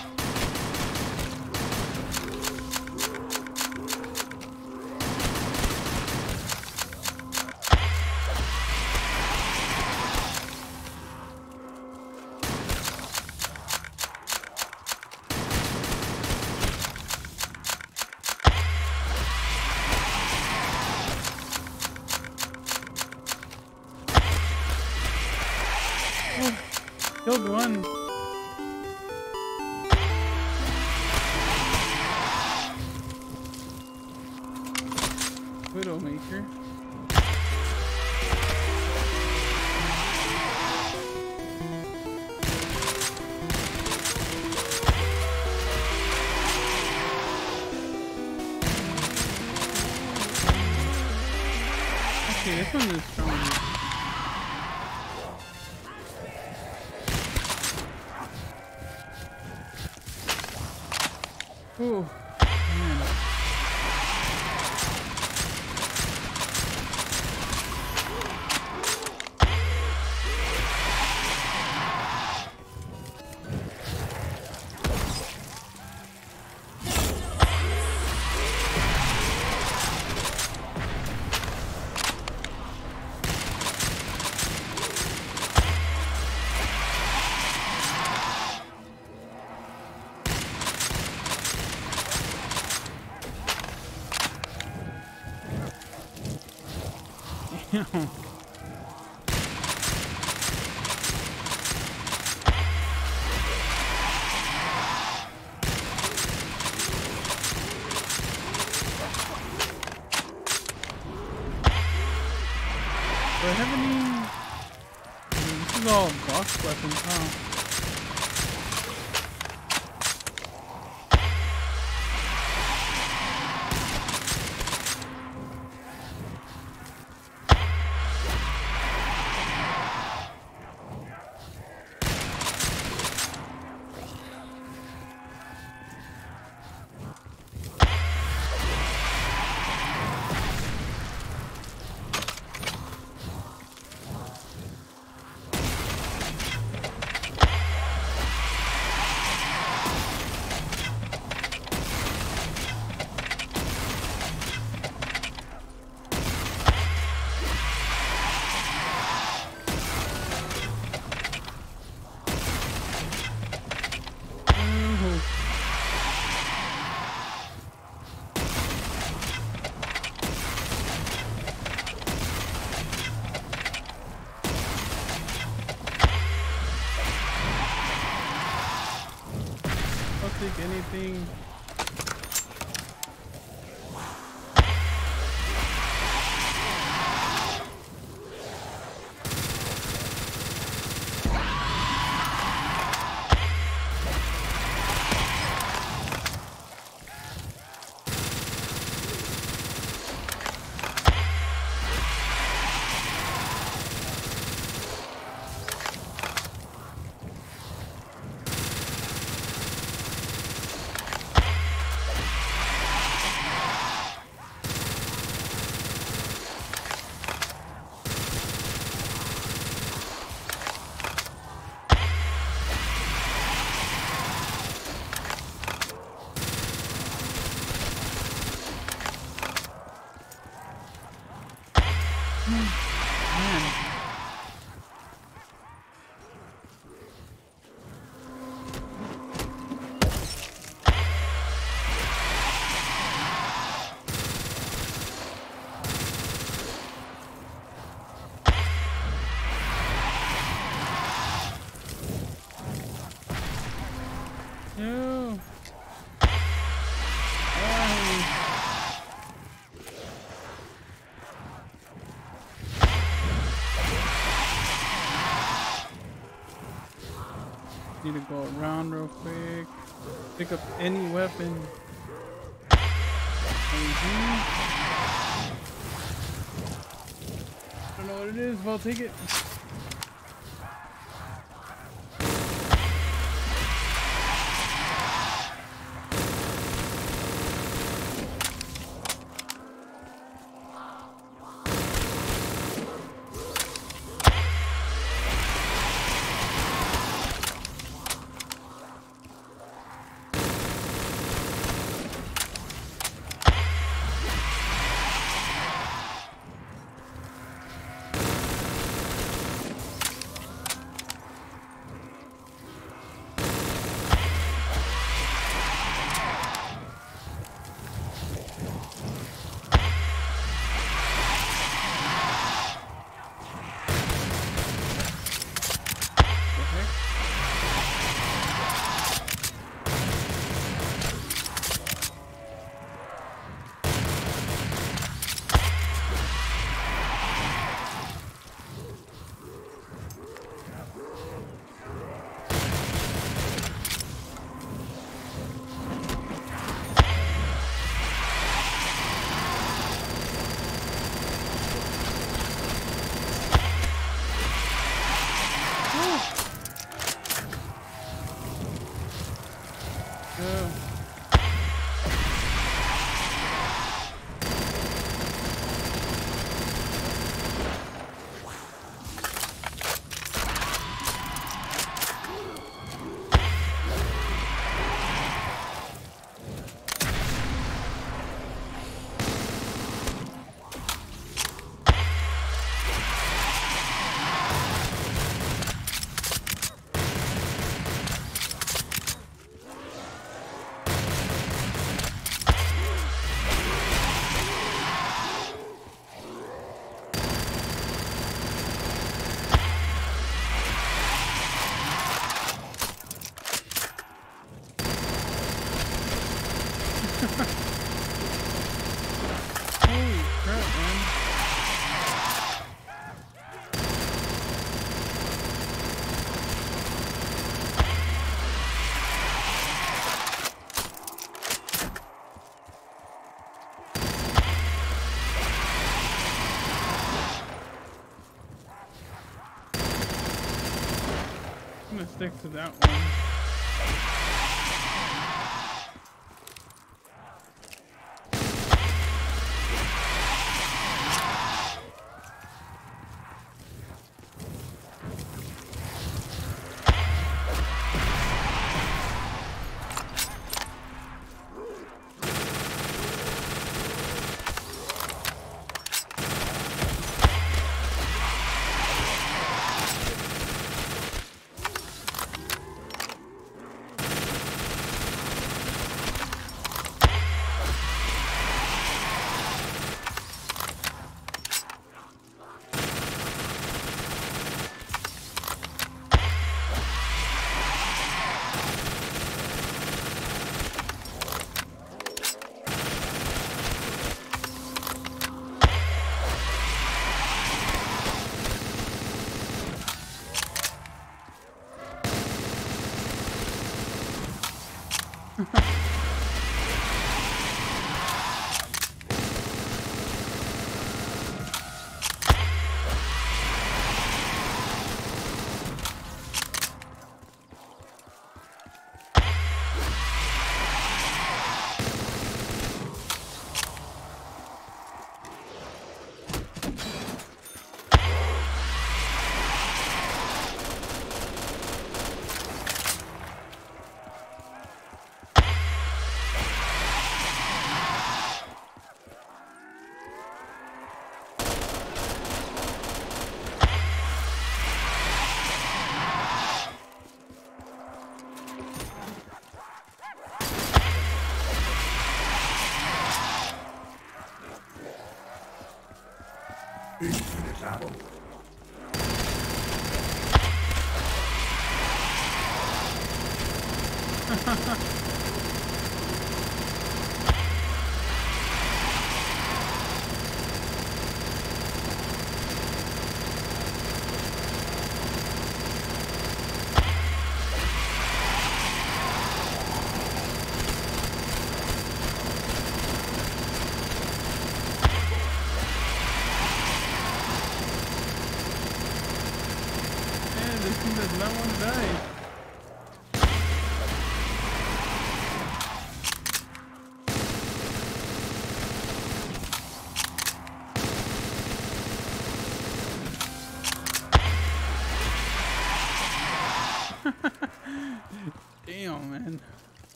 one is stronger. Ooh, anything. Need to go around real quick. Pick up any weapon. Mhm. Don't know what it is, but I'll take it. Stick to that one.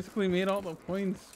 Basically made all the points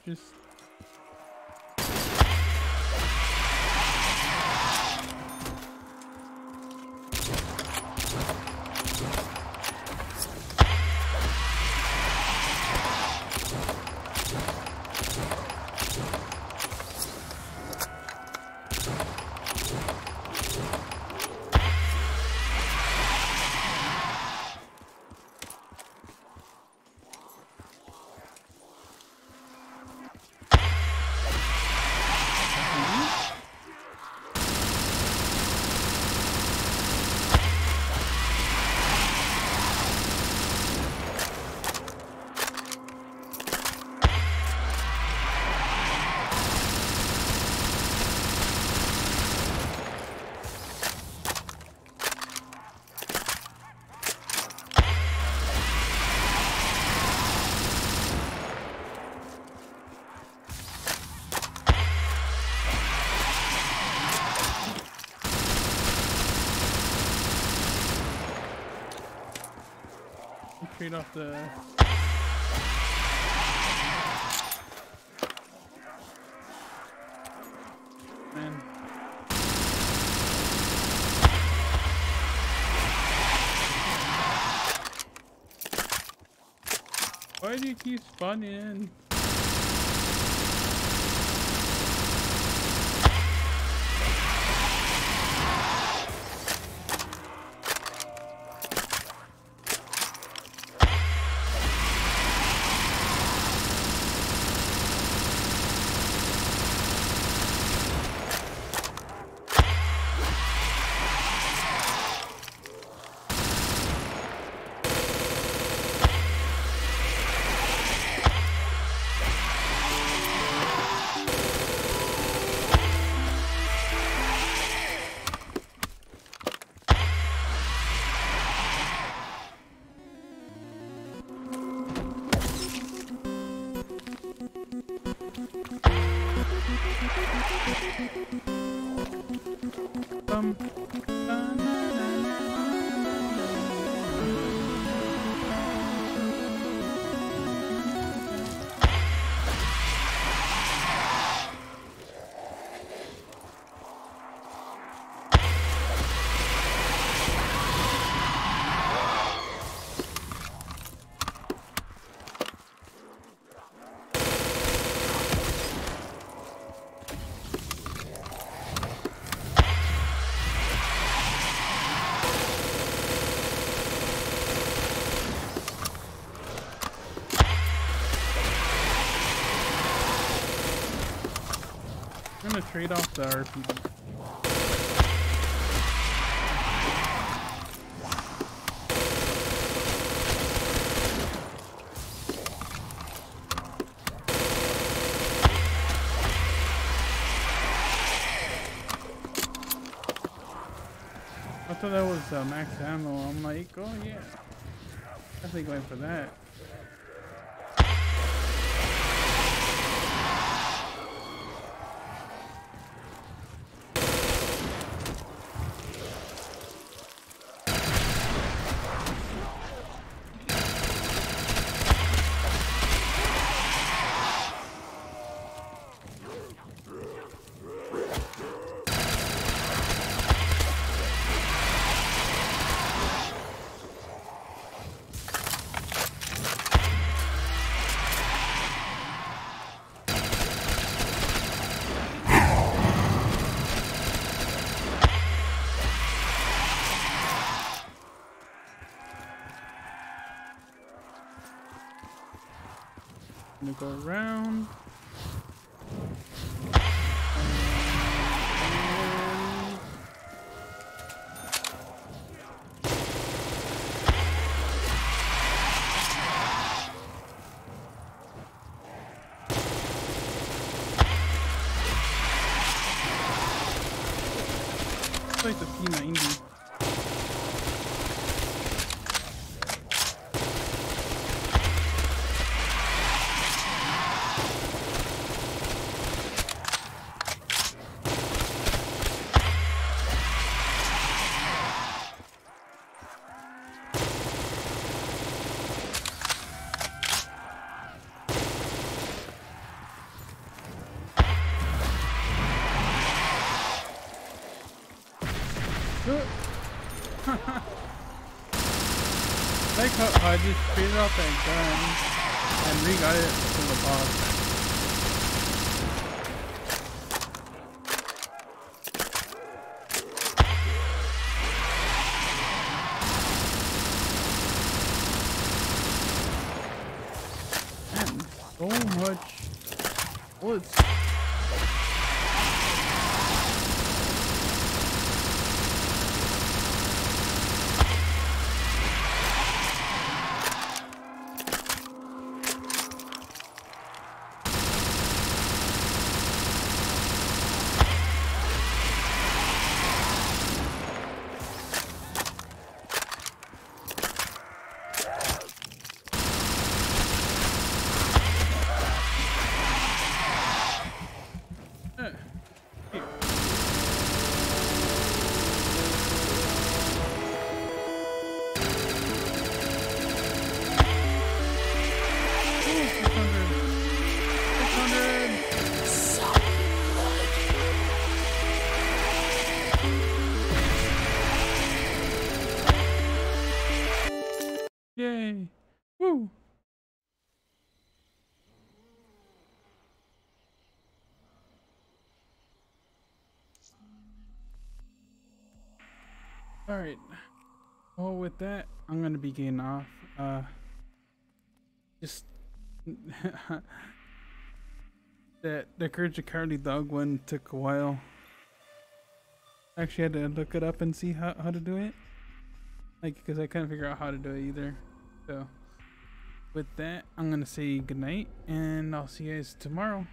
trade off the man. Why do you keep spawning trade off the RPG. I thought that was uh, max ammo. I'm like, oh yeah, definitely going for that. Gonna go around. I just traded out that gun and re-got it Well, with that, I'm gonna be getting off. Uh, just that the Courage of Dog one took a while. Actually, had to look it up and see how how to do it. Like, because I couldn't figure out how to do it either. So, with that, I'm gonna say goodnight, and I'll see you guys tomorrow.